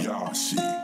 Yashi.